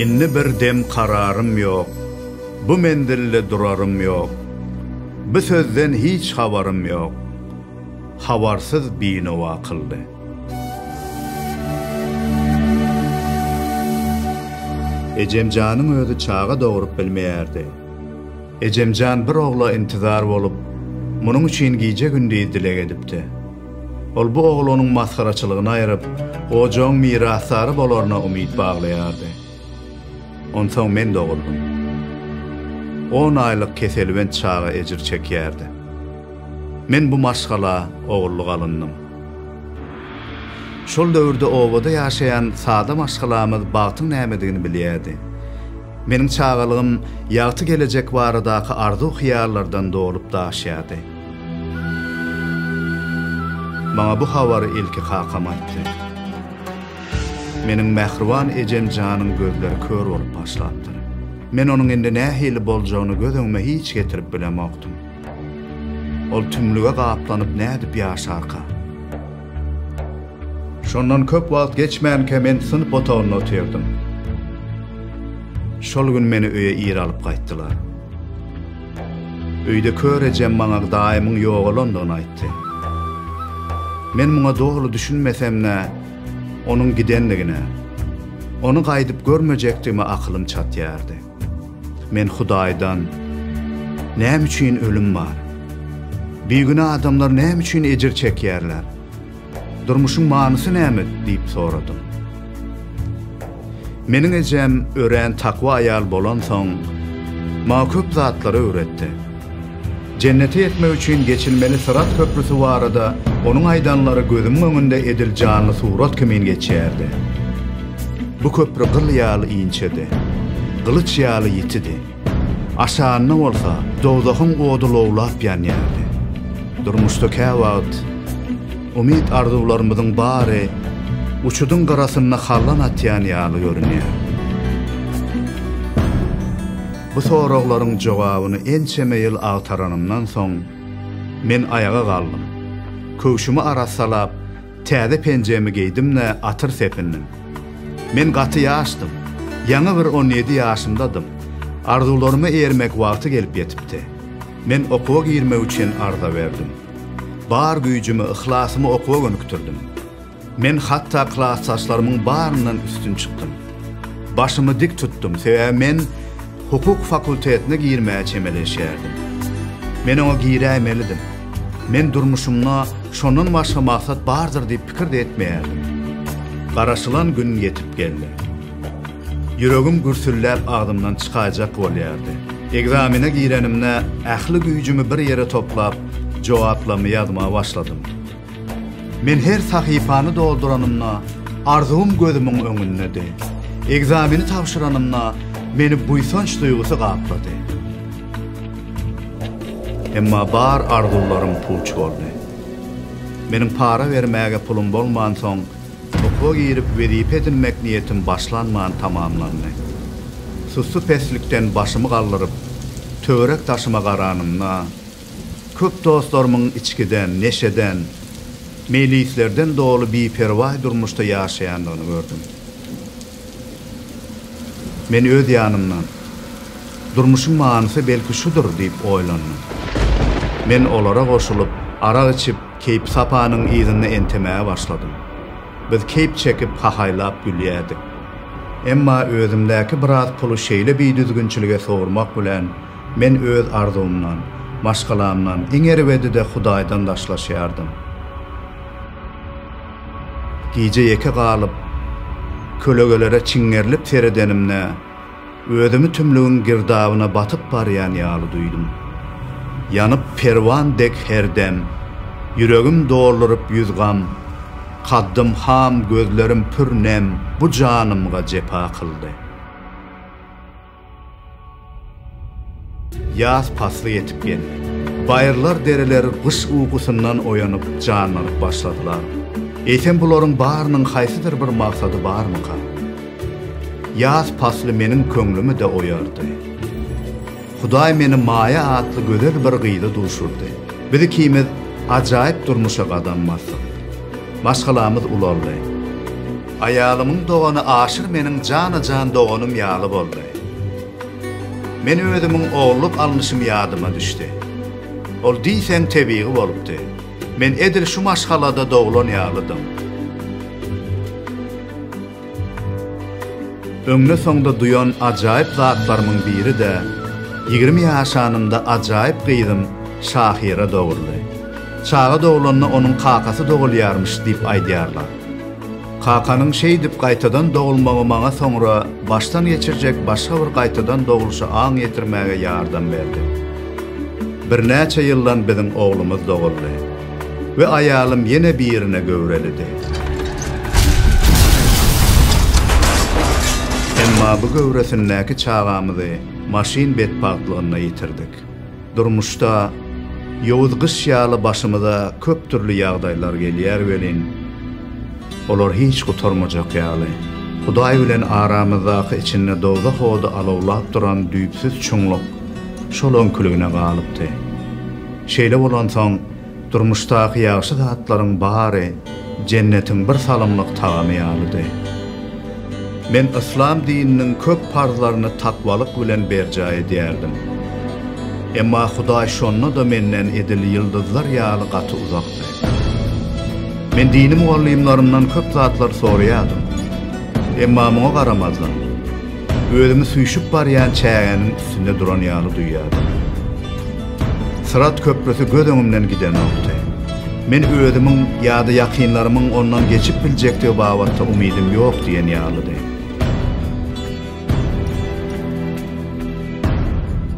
Inni bir dem kararım yok. Bu mendille durarım yok. Bu sözden hiç havarım yok. Havarsız bini vakıldı. Ecemcanın özü çağa doğurup bilmeyerdi. Ecemcan bir oğla intizar olup, munun için giyce gündüz dile edipdi. Ol bu oğul onun maskaraçılığını ayırıp, o jon mirasarı bolarına umid bağlayardı. Ondan men doğuldum. 10 aylık keselben çağa ecir çekýärdi. Men bu maşgala oğulluk alındım. Şol döwürde owada ýaşaýan sada maşgalamyz bagtyň nämedigini bilýärdi. Meniň çağalygym ýagty gelecek baradaky arzu hyýallardan dolup daşýardy. Maňa bu hawary ilki hakam aýtdy. Meniň mähriban ejem janyň gözleri kör bolup başlapdy. Men onuň indi nähili boljagyny gözüňme hiç getirip bilemokdym. Ol tümlüge gaplanyp nädip ýaşarka. Şondan köp wagt geçmän men sınıp otagyny otyrdım. Şol gün meni öýe ir alyp gaýtdylar. Öýde körejem maňa daýymyň ýogalandygyny aýtdy. Men muňa dogry düşünmesemne, onuň gidendigine, onu gaýdyp görmejekdigime aklym çatýardy. Men Hudaýdan näme üçin ölüm bar? Biýgüne adamlar näme üçin ejir çekýärler? Durmuşun manysy näme diýip soradym. Meniň ejem ören takwa aýal bolan soň ma köp zatlary öwretdi. Cennete etmek üçin geçilmeli sırat köprüsü barada Onun aydanları gözümün önünde edil canlı surat kimin geçerdi. Bu köprü gıl yağlı inçedi. Gılıç yağlı yitidi. Aşağına olsa dozakın odu lovlap yan yerdi. Durmuştu kevat. Umid arzularımızın bari uçudun garasına xallan atyan yağlı görünüyor. Bu soraglaryň cevabını ençe meýil ağtaranımdan soň men ayağa galdym. Kövşümü arasalap, täze pencemi giydimle atır sepindim. Men qatı yaşdım. Yanı bir 17 yaşımdadım. Arzularımı ermek vakti gelip yetipdi. Men okuwa girmek üçin arda verdim. Bar güýjümi, ihlasymı okuwa gönükdirdim. Men hatta klas saçlarımın barından üstün çıktım. Başımı dik tuttum. Sebäbi men hukuk fakültetine girmeye çemeleşerdim. Men ona girämelidim. Men durmuşumna şonun başga maksat bardır diýip pikir de etmeýärdim. Garaşylan gün yetip geldi. Yüregim gürsüllär ağdımdan çıkacak bolýardy. Egzamine girenimne ähli güýjümi bir yere toplap jogaplamy ýazmağa başladım. Men her sahifany dolduranymna arzum gözümün öňünde. Egzamini tapşyranymna meni buýsanç duýgusy gaplady. Emma bar arzularym puç boldy. Meniň para vermäge pulum bolman soň, okuwa girip wezip edinmek niýetim başlanman tamamlandy. Sussu peslikden başymy gallyryp törek taşyma garanymna köp dostlarymyň içkiden, neşeden, meýlislerden dolu bir pervah durmuşda ýaşaýandygyny gördüm. Men öz ýanymdan durmuşum manysy belki şudur diýip oýlandım. Men olara goşulup, ara içip keyip sapanyň ýyzyny entemäge başladym. Biz keyip çekip hahaýlap gülýärdik. Emma özümdäki biraz pulu şeýle bir düzgünçiligi sormak bilen men öz arzumdan, maşgalamdan iňeri wedide Hudaýdan daşlaşýardym. Giýje ýeke galyp, kölegelere çingerlip teredenimne, özümü tümlüğün girdavyna batyp barýan ýaly duýdum. Yanıp perwan dek herdem, yüregim doğrulyp yüzgam, kaddym ham, gözlerim pür nem, bu janymga jepa kıldy. Yaz pasly yetip geldi. Bayırlar dereler kış uykusundan oyanıp canlanıp başladılar. Eýsem bularyň barynyň haýsydyr bir maksady barmyka? Yaz pasly meniň köňlümi de oýardy. Hudaý meni maýa atly gözel bir gyýda duşurdy. Bizi kimiz Acayip durmuşa gadanmasın. Maşgalamız ulallı. Ayalımın doğanı aşır menin cana can doğanım yağlı boldu. Meni ödümün oğullup almışım yadıma düştü. Ol diysen tebiği bolupdu. Men edil şu maşgalada doğulan yağlıdım. Öňde soňda duýan ajaýyp zatlarymyň biri de 20 ýaşanymda ajaýyp gyýdym Şahira dogruldy. çağa doğulanına onun kakası doğulyarmış dip aydiyarlar. Kakanın şey dip qaytadan doğulmağı mağa sonra baştan geçirecek başka bir qaytadan doğuluşa an yetirmäge yardım berdi. Bir näçe ýyldan bizim oğlumuz doğuldy. Ve ayalım yine bir yerine gövrelidi. Emma bu gövresindäki çağamyzy maşin betpaklığına yitirdik. Durmuşda Yavuz qış ýaly başymyza köp türli ýagdaýlar gelýär welin. Olar hiç gutarmajak ýaly. Hudaý bilen aramyzdaky içinde dowza hody alawlap duran düýpsiz çuňluk şol öňkülügine galypdy. Şeýle bolan soň durmuşdaky ýagşy zatlaryň bary jennetiň bir salymlyk tagamy ýalydy. Men İslam dininin köp parzlaryny takwalyk bilen berjaýy diýerdim. Emma Hudaý şonno da menden edili ýyldızlar ýaly gaty uzakdy. Men dini muallimlarymdan köp zatlar soraýardym. Emma muňa garamazlar. Özümi suýşup barýan çägeniň üstünde duran ýaly duýýardym. Sırat köprüsü göz öňümden giden okdy. Men özümiň ýa-da ýakynlarymyň ondan geçip biljekdi babatda umidim ýok diýen ýalydy.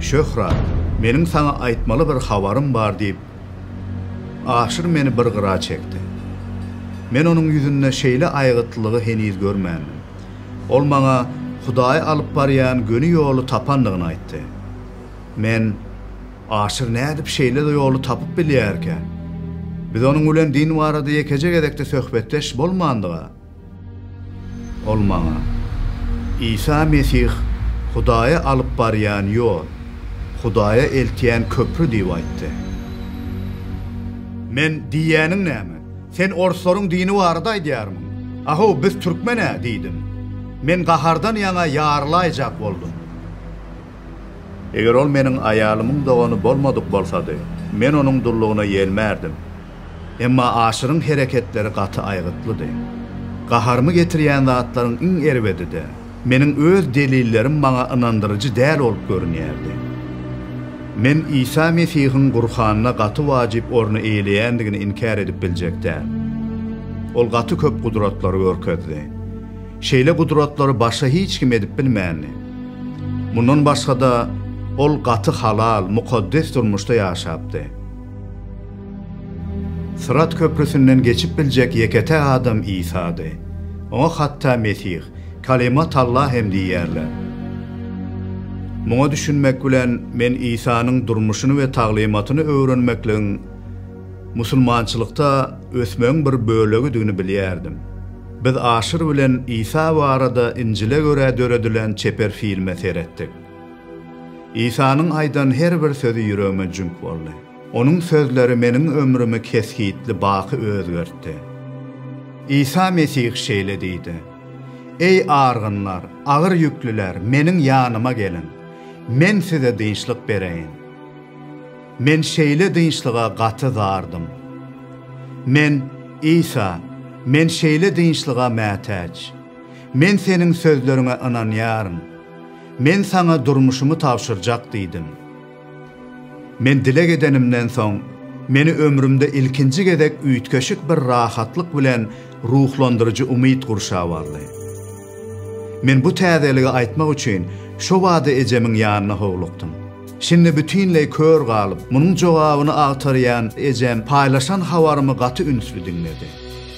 Şöhra, Menin sana aýtmaly bir habarym bar diýip aşyr meni bir gyra çekdi. Men onun yüzünde şeýle aýgytlylygy heniz görmändim. Ol maňa Hudaý alyp barýan göni ýolu tapandygyny aýtdy. Men aşyr nädip şeýle de ýolu tapyp bilýärkä. Biz onun ulen din warada ýekejek edekde söhbetdeş bolmandyga. Ol maňa İsa Mesih Hudaýa alyp barýan ýol Hudaýa eltiýän köprü diýip aýtdy. Men diýäniň näme? Sen orsoruň dini barada aýdýarmyň. Aho, biz türkmene diýdim. Men gahardan ýaňa ýarlaýjak boldum. Eger ol meniň aýalymyň dogany bolmadyk bolsady, men onuň dullugyna ýelmärdim. Emma aşyryň hereketleri gaty aýgytlydy. Gaharmy getirýän zatlaryň iň erbedide. Meniň öz delillerim maňa inandyrıcı däl bolup görünýärdi. Men İsa Mesihin Qur'anna gaty wajib orny eýleýändigini inkar edip biljekde. Ol gaty köp gudratlary görkezdi. Şeýle gudratlary başa hiç kim edip bilmäni. Mundan başga da ol gaty halal, mukaddes durmuşda ýaşapdy. Sırat köprüsünden geçip biljek yekete adam İsa'dy. O hatta Mesih, kalimat Allah hem diýerler. Muňa düşünmek bilen men İsa'nyň durmuşyny we taglimatyny öwrenmekliň musulmançylykda ösmeň bir bölegi bilýärdim. Biz aşyr bilen İsa barada Injile görä döredilen çeper filme seretdik. İsa'nın aýdan her bir sözü ýüregime jünk boldy. Onun sözleri meniň ömrümi keskitli baky özgertdi. İsa Mesih şeýle diýdi: Ey argynlar, agyr ýüklüler, meniň ýanyma gelin. Men size diňçlik bereýin. Men şeýle diňçliga gaty zardım. Men İsa, men şeýle diňçliga mätäç. Men seniň sözleriňe inanýarym. Men sana durmuşumu tavşyrjak diýdim. Men dile gedenimden soň meni ömrümde ilkinji gedek üýtgeşik bir rahatlyk bilen ruhlandyrıcı umyt gurşa bardy. Men bu täzeligi aýtmak üçin şo wada ejemiň ýanyna howlukdym. Şimdi bütünle kör galyp, munun jogabyny agtarýan ejem paýlaşan hawarymy gaty ünsli dinledi.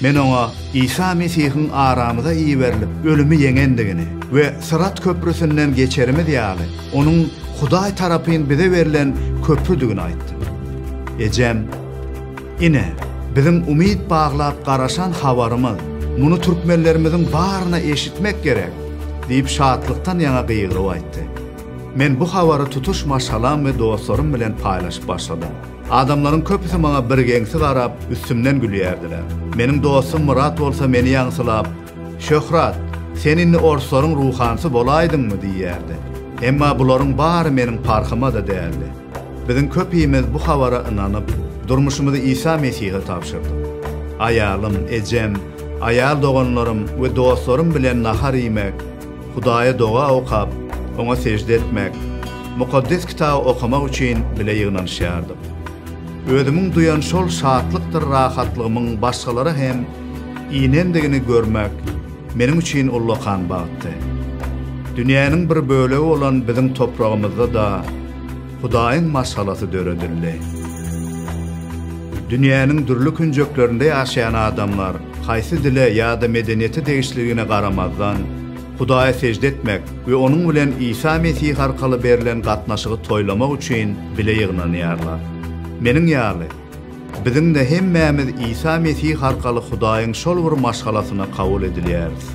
Men ona İsa Mesihin aramyda iýerilip, ölümi ýeňendigini we Sırat köprüsünden geçerimi diýaly, onun Hudaý tarapyn bize berilen köprüdigini aýtdy. Ejem, ine, bizim umid bağlap garaşan hawarymyz, munu türkmenlerimizin baryna eşitmek gerek, diýip şatlyktan ýa-da gyýgyryp aýtdy. Men bu hawary tutuş maşalam we dostlarym bilen paýlaşyp başladym. Adamlaryň köpüsi maňa bir geňsi garap üstümden gülýärdiler. Meniň dostum Murat bolsa meni ýaňsylap, Şöhrat, seninle orsorun ruhansı bolaydın mı diýerdi. Emma buların bari menin parkıma da değerli. Bizim köpüğimiz bu havara inanıp, durmuşumuzu İsa Mesih'e tapşırdı. Ayalım, ecem, ayal doğanlarım ve dostlarım bilen nahar yemek, Hudaya doğa awkap, ona secde etmek, mukaddes kitabı okumak için bile yığınanışardım. Özümün duyan şol şatlıktır rahatlığımın başkaları hem iğnendigini görmek benim için ullokan bağıttı. Dünyanın bir bölüğü olan bizim toprağımızda da Hudaýyň masalasy döredildi. Dünýäniň dürli künjeklerinde ýaşaýan adamlar haýsy dile ýa-da medeniýete degişligine garamazdan Hudaýa secde etmek we onuň bilen Isa Mesih arkaly berilen gatnaşygy toýlamak üçin bile ýygnanýarlar. Meniň ýaly Bizim de hemmämiz İsa Mesih arkaly Hudaýyň şol bir maşgalasyna kabul edilýäris.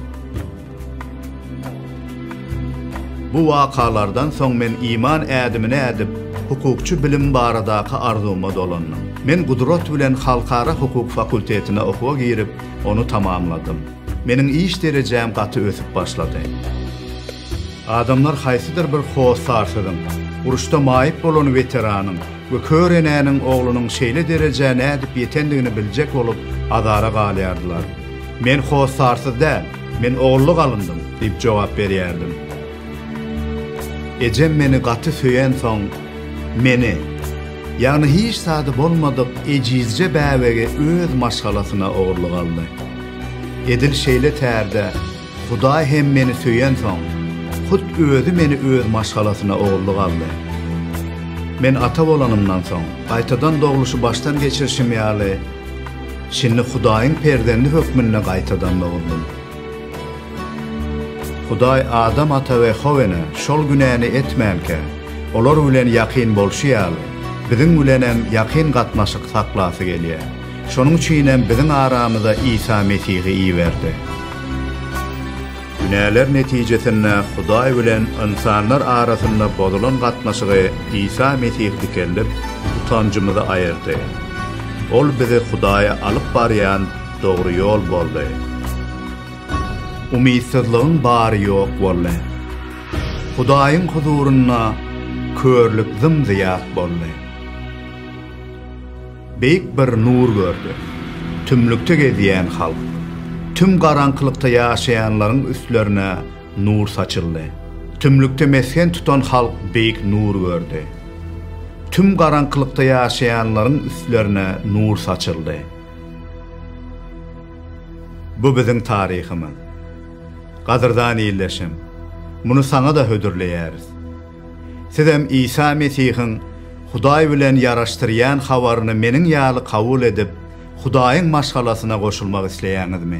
Bu wakalardan soň men iman ädimine ädip hukukçu bilim baradaky arzuma dolandım. Men gudrat bilen halkara hukuk fakultetine okuwa girip onu tamamladım. menin iş derejem gatı ösüp başlady. Adamlar haýsydyr bir hoş sarsydym. Uruşda maýyp bolan veteranyň we körenäniň oglunyň şeýle derejä nädip ýetendigini biljek bolup adara galýardylar. Men hoş sarsyz däl, men ogluk alındym diýip jogap berýärdim. Ejem meni gaty söýen soň meni ýagny hiç sady bolmadyk ejizje bäwege öz maşgalasyna ogurluk aldy. edil şeyle terde, Huda hem meni söýen soň, hut özü meni öz maşgalasyna oğulluk aldy. Men ata bolanymdan soň, gaýtadan doğuluşu baştan geçirşim ýaly. Şinni Hudaýyň perdenli hökmünne gaýtadan doğuldum. Hudaý Adam ata we Howene şol günäni etmänke, olar bilen ýakyn bolşýar. Biziň bilenem ýakyn gatnaşyk saklasy gelýär. Şonun üçin bizim aramyza İsa Mesih'i iyi berdi. Günäler netijesinde Hudaý bilen insanlar arasynda bozulan gatnaşygy İsa Mesih dikelip utancymyzy ayırdı. Ol bizi Hudaýa alyp barýan dogry ýol boldy. Umidsizligiň bary ýok boldy. Hudaýyň huzuruna körlük zymzyýat boldy. Beýik bir nur gördü. Tümlükde gezýän halk tüm garankylykda ýaşaýanlaryň üstlerine nur saçyldy. Tümlükde mesken tutan halk beýik nur gördü. Tüm garankylykda ýaşaýanlaryň üstlerine nur saçyldy. Bu biziň taryhymyz. Gadyrdan ýyleşim. Muny saňa da hödürleýäris. Sizem İsa Mesihiň Hudaý bilen ýaraşdyrýan habaryny meniň ýaly kabul edip, Hudaýyň maşgalasyna goşulmak isleýäňizmi?